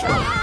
Finish!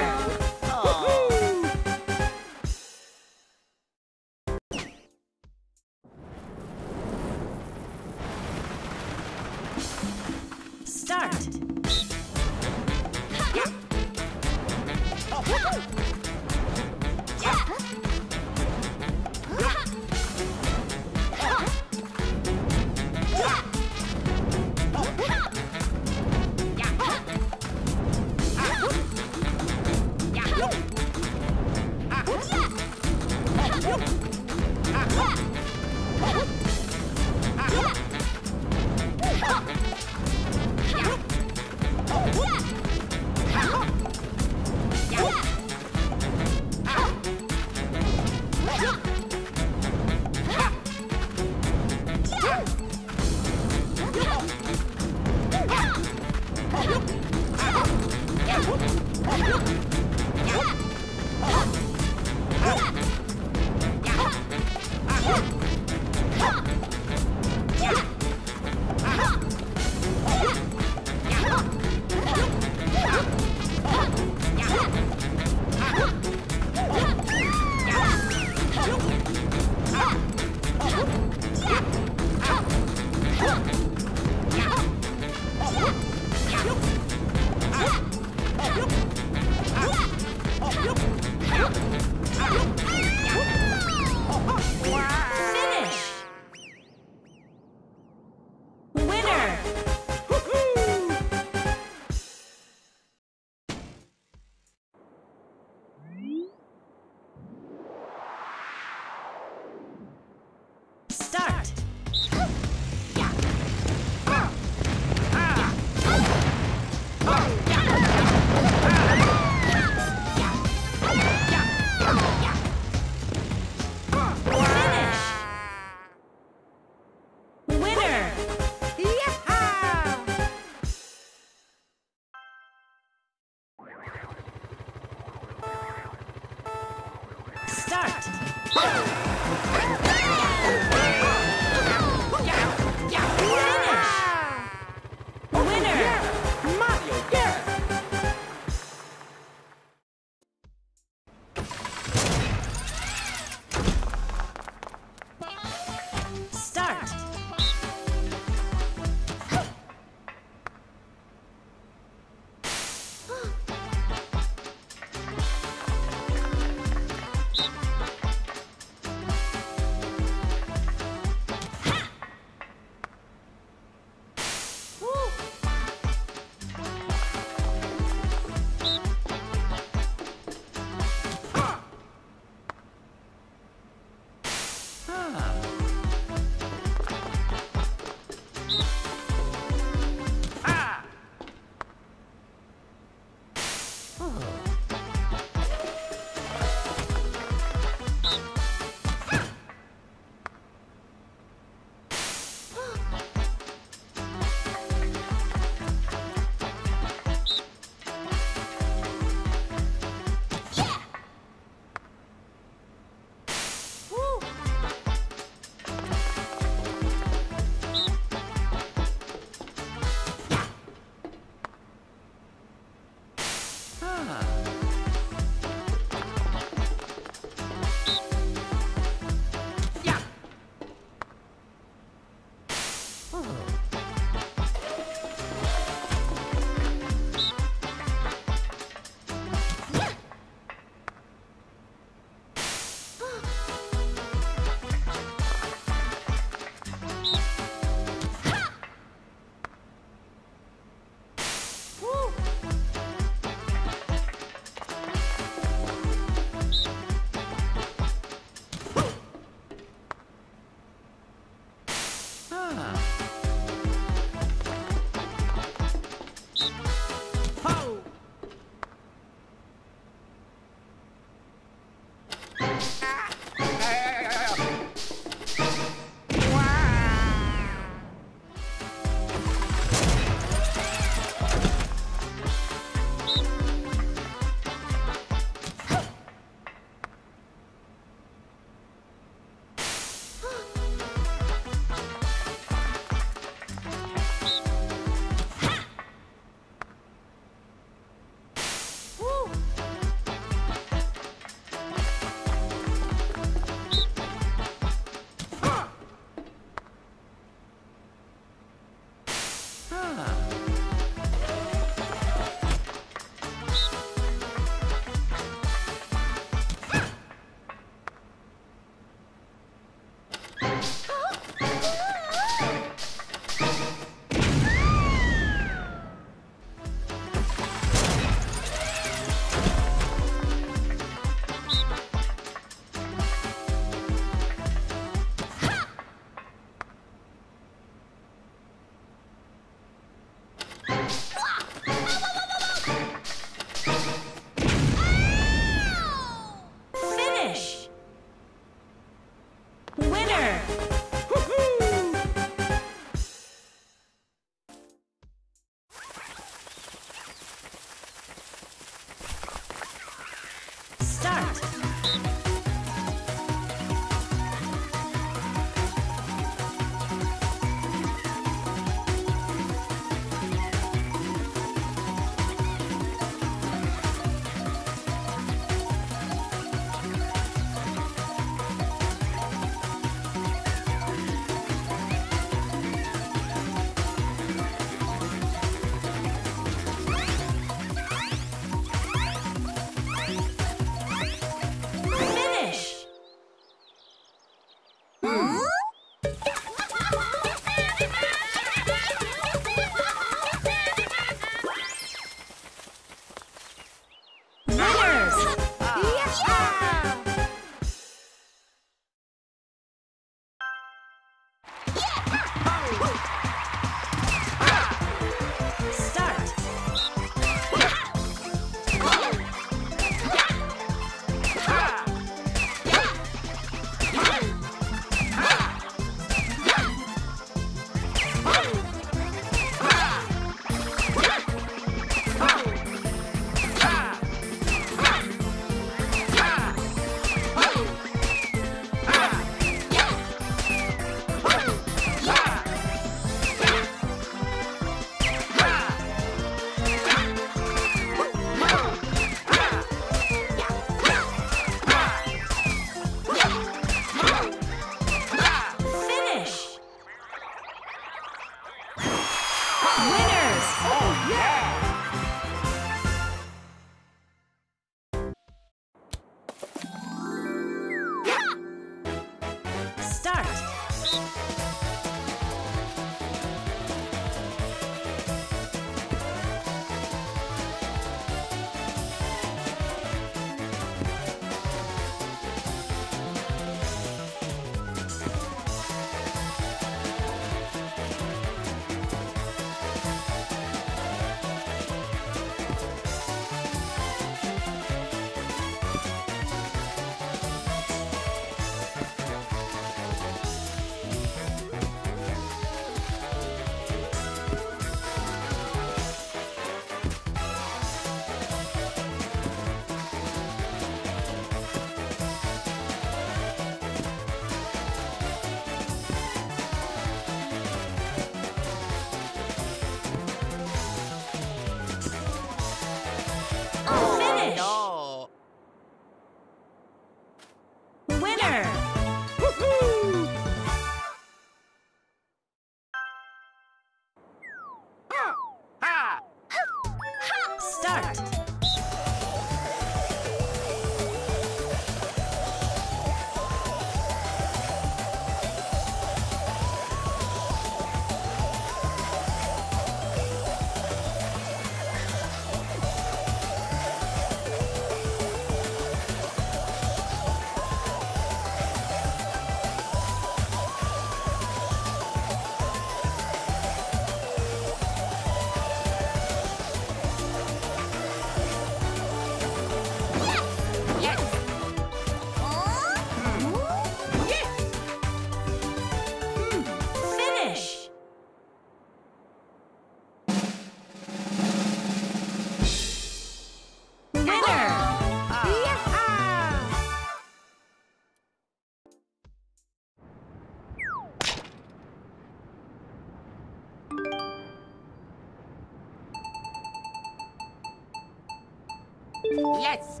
Yes.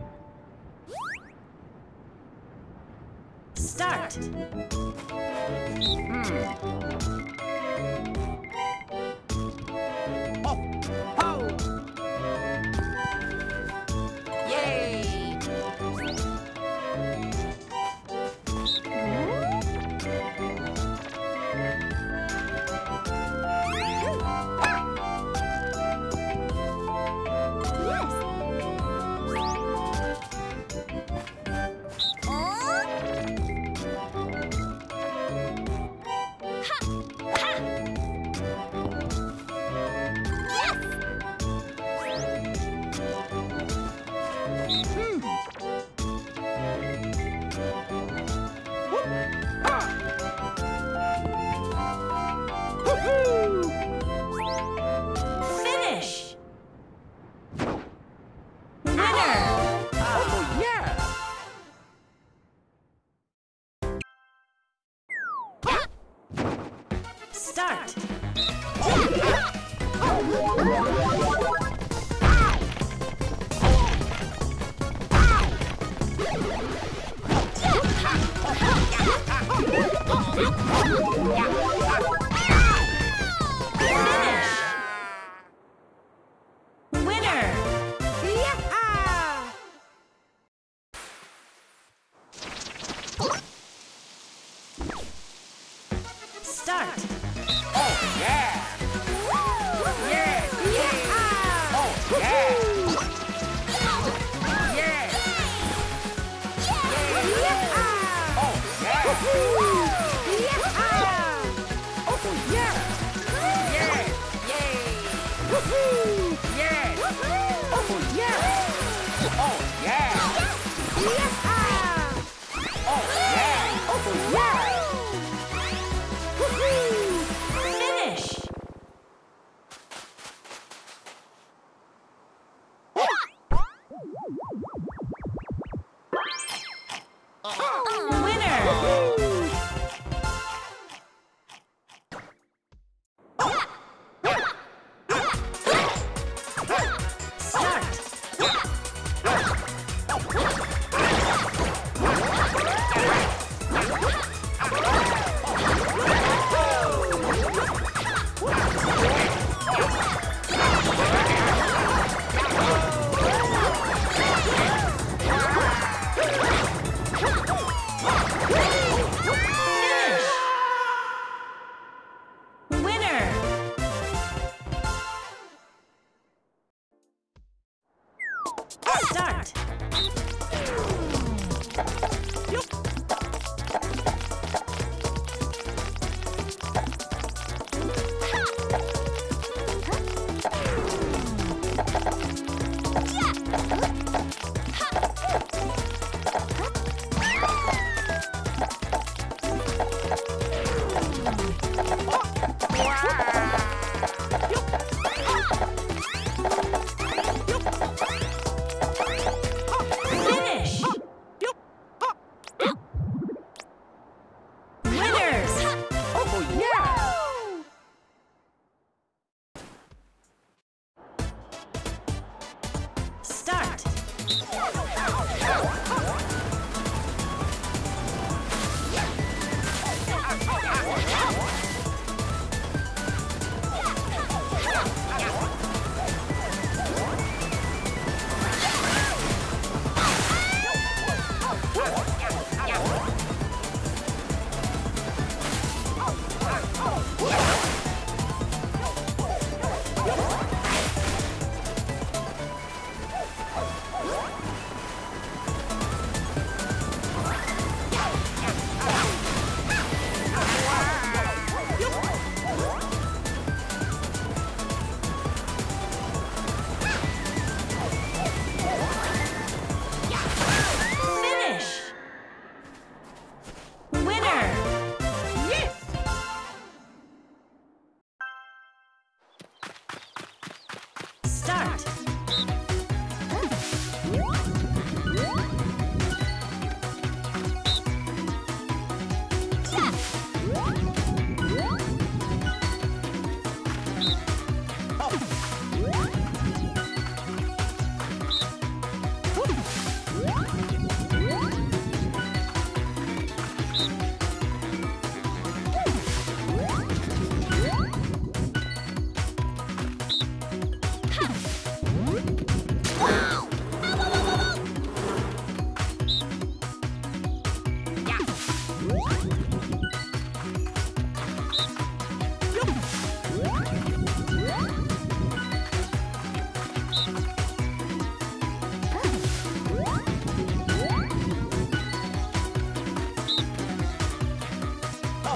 Start. Oh.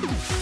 Thank you.